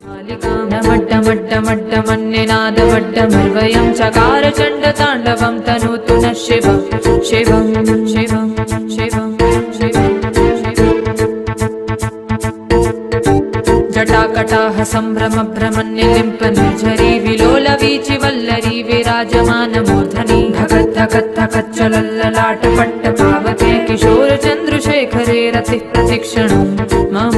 डमड्डमड्डमन्यनादमड्डमर्वयं चकारचण्डताण्डवं तनोतु न शिवं शिवं शिवं शिवं जटाकटाः जटाकटाहसम्भ्रमभ्रमण्यलिम्पनर्झरी विलोलवीचिवल्लरी विराजमानमोधनी। धगद् धकत्थकच्चलल्ललाटपट्टपावते किशोरचन्द्रशेखरे मम।